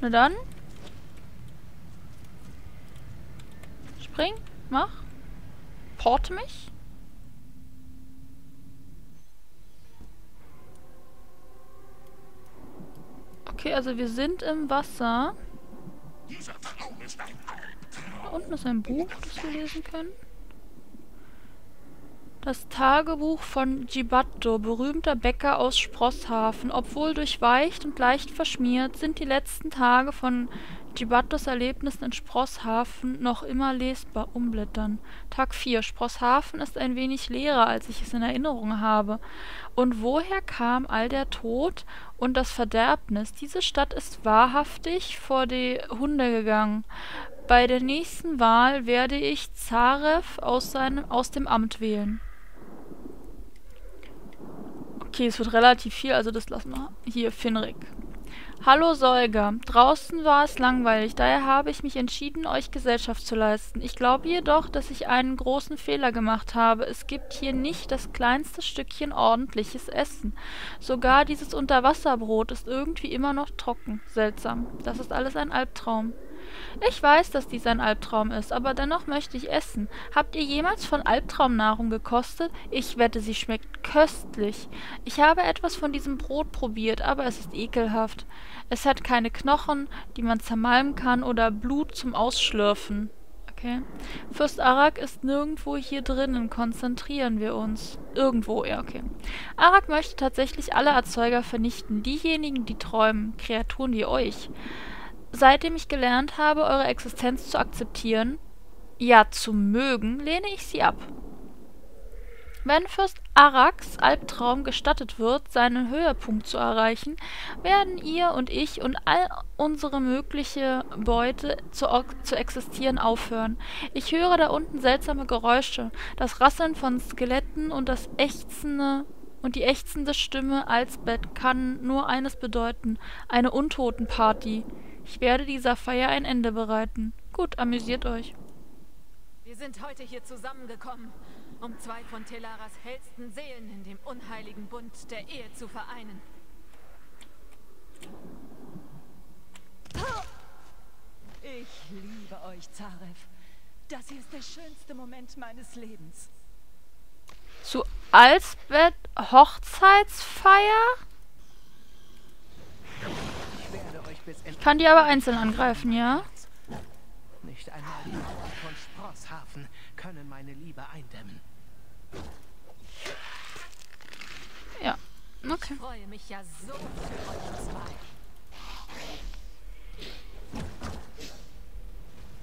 Na dann. Spring, mach. Porte mich. Okay, also wir sind im Wasser. Da unten ist ein Buch, das wir lesen können. Das Tagebuch von Gibatto, berühmter Bäcker aus Sprosshafen. Obwohl durchweicht und leicht verschmiert, sind die letzten Tage von Gibattos Erlebnissen in Sprosshafen noch immer lesbar. Umblättern. Tag 4. Sprosshafen ist ein wenig leerer, als ich es in Erinnerung habe. Und woher kam all der Tod und das Verderbnis? Diese Stadt ist wahrhaftig vor die Hunde gegangen. Bei der nächsten Wahl werde ich Zarev aus, seinem, aus dem Amt wählen. Okay, es wird relativ viel, also das lassen wir. Hier, Finrik. Hallo Solga, draußen war es langweilig, daher habe ich mich entschieden, euch Gesellschaft zu leisten. Ich glaube jedoch, dass ich einen großen Fehler gemacht habe. Es gibt hier nicht das kleinste Stückchen ordentliches Essen. Sogar dieses Unterwasserbrot ist irgendwie immer noch trocken. Seltsam. Das ist alles ein Albtraum. Ich weiß, dass dies ein Albtraum ist, aber dennoch möchte ich essen. Habt ihr jemals von Albtraumnahrung gekostet? Ich wette, sie schmeckt köstlich. Ich habe etwas von diesem Brot probiert, aber es ist ekelhaft. Es hat keine Knochen, die man zermalmen kann, oder Blut zum Ausschlürfen. Okay. Fürst Arak ist nirgendwo hier drinnen. Konzentrieren wir uns. Irgendwo, ja, okay. Arak möchte tatsächlich alle Erzeuger vernichten. Diejenigen, die träumen. Kreaturen wie euch. Seitdem ich gelernt habe, eure Existenz zu akzeptieren, ja zu mögen, lehne ich sie ab. Wenn Fürst Araks Albtraum gestattet wird, seinen Höhepunkt zu erreichen, werden ihr und ich und all unsere mögliche Beute zu, zu existieren aufhören. Ich höre da unten seltsame Geräusche, das Rasseln von Skeletten und das ächzende und die ächzende Stimme als Bett kann nur eines bedeuten, eine Untotenparty. Ich werde dieser Feier ein Ende bereiten. Gut, amüsiert euch. Wir sind heute hier zusammengekommen, um zwei von Telaras hellsten Seelen in dem unheiligen Bund der Ehe zu vereinen. Ich liebe euch, Zarev. Das hier ist der schönste Moment meines Lebens. Zu Alsbeth Hochzeitsfeier? Ich kann die aber einzeln angreifen, ja? Nicht einmal die Mauern von Sprosshafen können meine Liebe eindämmen. Ja, okay. Ich freue mich ja so für euch zwei.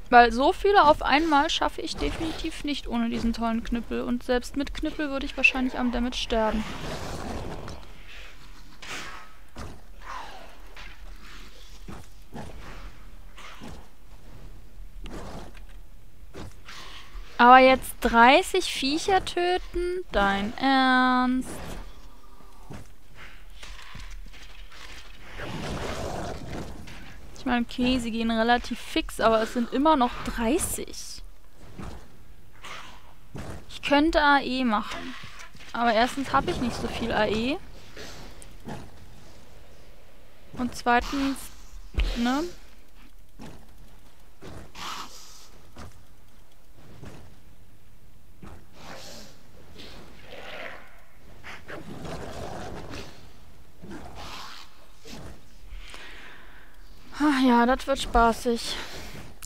Weil so viele auf einmal schaffe ich definitiv nicht ohne diesen tollen Knüppel. Und selbst mit Knüppel würde ich wahrscheinlich am Damage sterben. Aber jetzt 30 Viecher töten? Dein Ernst? Ich meine, okay, sie gehen relativ fix, aber es sind immer noch 30. Ich könnte AE machen. Aber erstens habe ich nicht so viel AE. Und zweitens, ne? Ach ja, das wird spaßig.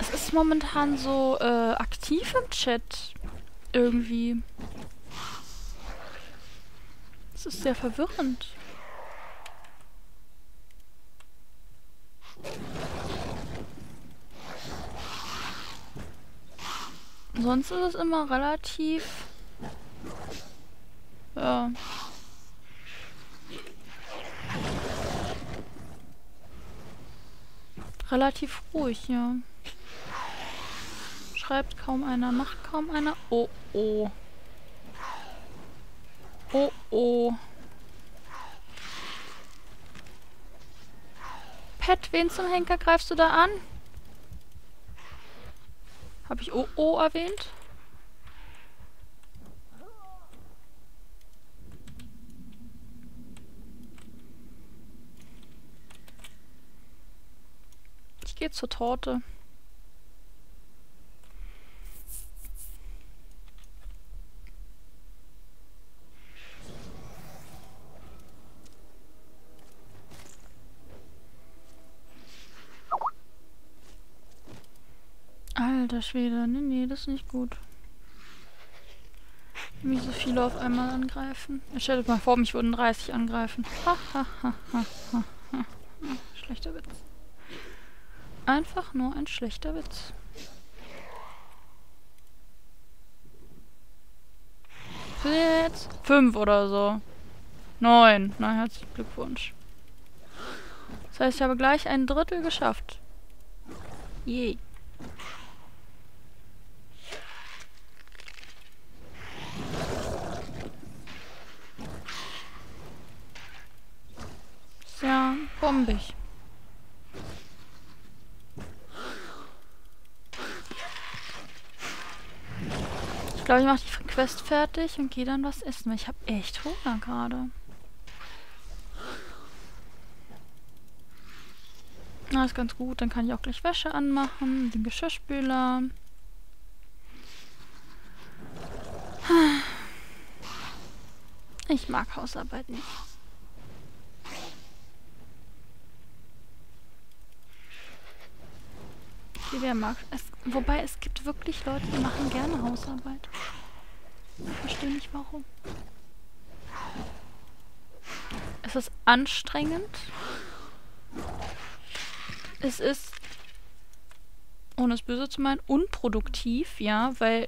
Es ist momentan so äh, aktiv im Chat. Irgendwie. Es ist sehr verwirrend. Sonst ist es immer relativ... Ja. Relativ ruhig, ja. Schreibt kaum einer, macht kaum einer. Oh, oh. Oh, oh. Pet, wen zum Henker greifst du da an? Habe ich oh, oh erwähnt? Gehe zur Torte. Alter Schwede, nee, nee, das ist nicht gut. Wie so viele auf einmal angreifen. Stellt euch mal vor, mich würden 30 angreifen. Ha, ha, ha, ha, ha, ha. Schlechter Witz. Einfach nur ein schlechter Witz. Jetzt fünf oder so. Neun. Na, herzlichen Glückwunsch. Das heißt, ich habe gleich ein Drittel geschafft. Je. Ist bombig. Glaube, ich mache die Quest fertig und gehe dann was essen, weil ich habe echt Hunger gerade. Na, ist ganz gut. Dann kann ich auch gleich Wäsche anmachen, den Geschirrspüler. Ich mag Hausarbeit nicht. Okay, wer mag es? Wobei, es gibt wirklich Leute, die machen gerne Hausarbeit. Ich verstehe nicht warum. Es ist anstrengend. Es ist, ohne es böse zu meinen, unproduktiv, ja, weil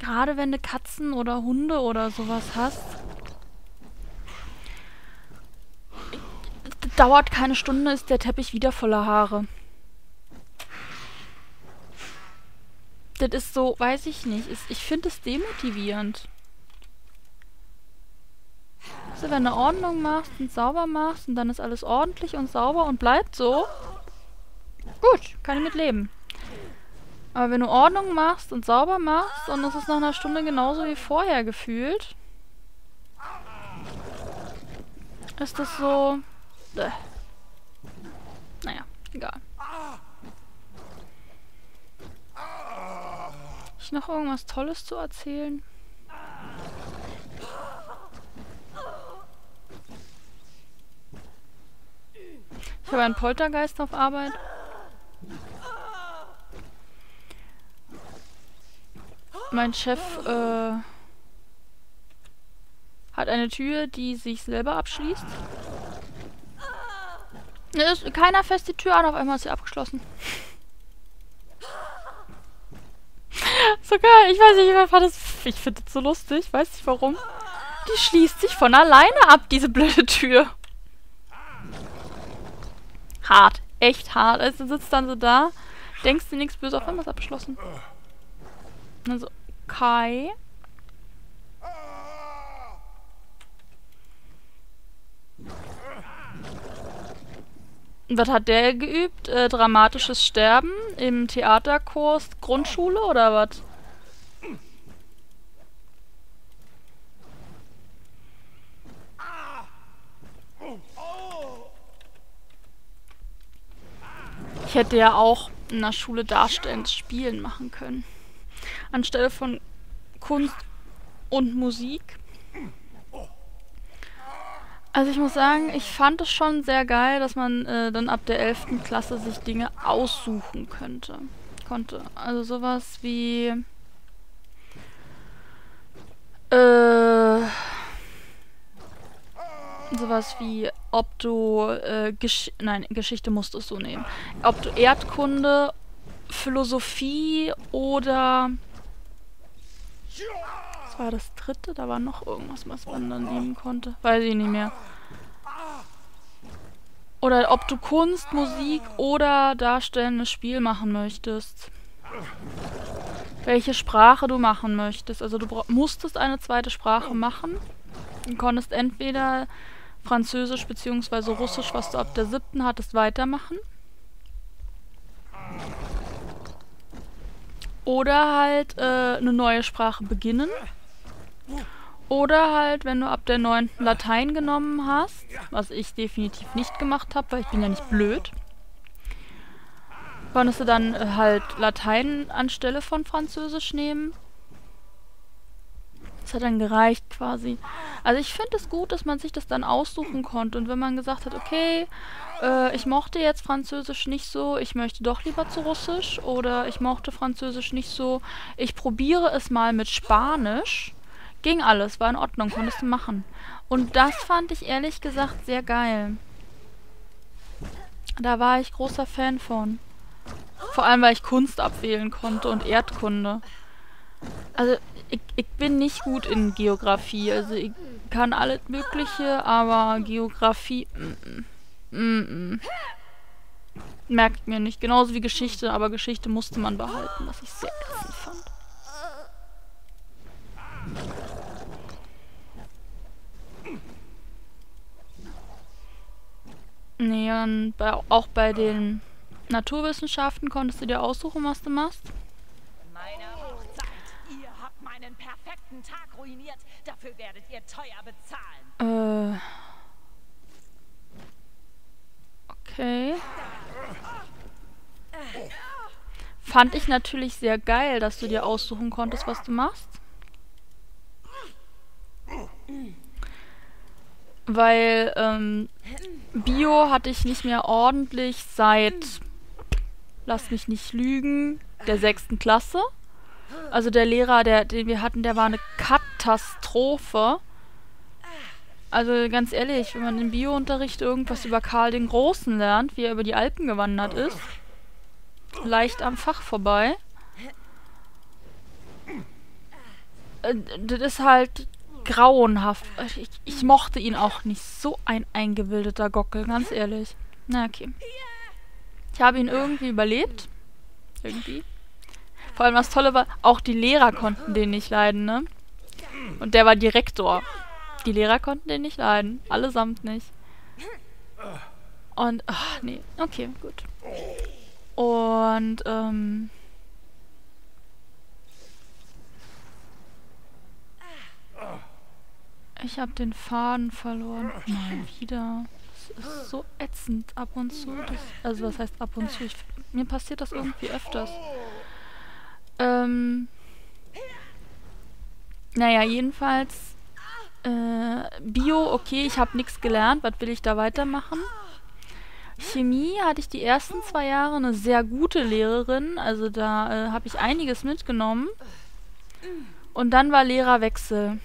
gerade wenn du Katzen oder Hunde oder sowas hast, dauert keine Stunde, ist der Teppich wieder voller Haare. Das ist so, weiß ich nicht. Ist, ich finde es demotivierend. Also wenn du Ordnung machst und sauber machst und dann ist alles ordentlich und sauber und bleibt so, gut, kann ich mit leben. Aber wenn du Ordnung machst und sauber machst und es ist nach einer Stunde genauso wie vorher gefühlt, ist das so... Äh. Naja, egal. Ich noch irgendwas Tolles zu erzählen? Ich habe einen Poltergeist auf Arbeit. Mein Chef äh, hat eine Tür, die sich selber abschließt. Keiner fest die Tür an, auf einmal ist sie abgeschlossen. So geil. Ich weiß nicht, ich. Ich finde das so lustig. Weiß nicht warum. Die schließt sich von alleine ab, diese blöde Tür. Hart. Echt hart. Also sitzt dann so da, denkst dir nichts böse, auf einmal ist abgeschlossen. Also, Kai. Was hat der geübt? Äh, dramatisches Sterben im Theaterkurs Grundschule oder was? Ich hätte ja auch in der Schule darstellendes Spielen machen können. Anstelle von Kunst und Musik. Also ich muss sagen, ich fand es schon sehr geil, dass man äh, dann ab der 11. Klasse sich Dinge aussuchen könnte. Konnte. Also sowas wie... Äh, sowas wie, ob du äh, Gesch nein, Geschichte musst du so nehmen. Ob du Erdkunde, Philosophie oder war das dritte? Da war noch irgendwas, was man dann nehmen konnte. Weiß ich nicht mehr. Oder ob du Kunst, Musik oder darstellendes Spiel machen möchtest. Welche Sprache du machen möchtest. Also du musstest eine zweite Sprache machen. Du konntest entweder Französisch bzw. Russisch, was du ab der siebten hattest, weitermachen. Oder halt äh, eine neue Sprache beginnen. Oder halt, wenn du ab der 9. Latein genommen hast, was ich definitiv nicht gemacht habe, weil ich bin ja nicht blöd. konntest du dann äh, halt Latein anstelle von Französisch nehmen. Das hat dann gereicht quasi. Also ich finde es gut, dass man sich das dann aussuchen konnte. Und wenn man gesagt hat, okay, äh, ich mochte jetzt Französisch nicht so, ich möchte doch lieber zu Russisch. Oder ich mochte Französisch nicht so, ich probiere es mal mit Spanisch. Ging alles, war in Ordnung, konntest du machen. Und das fand ich ehrlich gesagt sehr geil. Da war ich großer Fan von. Vor allem, weil ich Kunst abwählen konnte und Erdkunde. Also, ich, ich bin nicht gut in Geografie. Also, ich kann alles Mögliche, aber Geografie. Mm, mm, mm. Merkt mir nicht. Genauso wie Geschichte, aber Geschichte musste man behalten, was ich sehr ätzend fand. Nee, und bei, auch bei den Naturwissenschaften konntest du dir aussuchen, was du machst. Meine Hochzeit. Ihr habt meinen perfekten Tag ruiniert. Dafür werdet ihr teuer bezahlen. Äh. Okay. Fand ich natürlich sehr geil, dass du dir aussuchen konntest, was du machst. Weil, ähm, Bio hatte ich nicht mehr ordentlich seit, lass mich nicht lügen, der sechsten Klasse. Also der Lehrer, der, den wir hatten, der war eine Katastrophe. Also ganz ehrlich, wenn man im Biounterricht irgendwas über Karl den Großen lernt, wie er über die Alpen gewandert ist, leicht am Fach vorbei. Äh, Das ist halt grauenhaft. Ich, ich mochte ihn auch nicht. So ein eingebildeter Gockel, ganz ehrlich. Na, okay. Ich habe ihn irgendwie überlebt. Irgendwie. Vor allem das Tolle war, auch die Lehrer konnten den nicht leiden, ne? Und der war Direktor. Die Lehrer konnten den nicht leiden. Allesamt nicht. Und, ach, nee. Okay, gut. Und, ähm... Ich habe den Faden verloren. Mal wieder. Das ist so ätzend ab und zu. Das, also was heißt ab und zu? Ich, mir passiert das irgendwie öfters. Ähm. Naja, jedenfalls. Äh, Bio, okay, ich habe nichts gelernt. Was will ich da weitermachen? Chemie hatte ich die ersten zwei Jahre eine sehr gute Lehrerin. Also da äh, habe ich einiges mitgenommen. Und dann war Lehrerwechsel.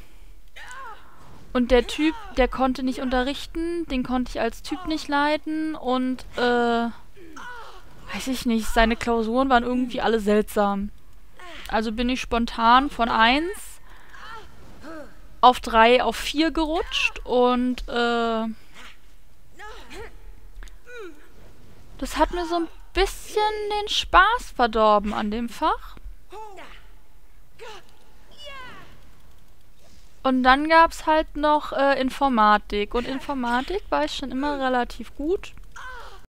Und der Typ, der konnte nicht unterrichten, den konnte ich als Typ nicht leiden und, äh, weiß ich nicht, seine Klausuren waren irgendwie alle seltsam. Also bin ich spontan von 1 auf 3 auf 4 gerutscht und, äh, das hat mir so ein bisschen den Spaß verdorben an dem Fach. Und dann gab es halt noch äh, Informatik. Und Informatik war ich schon immer relativ gut.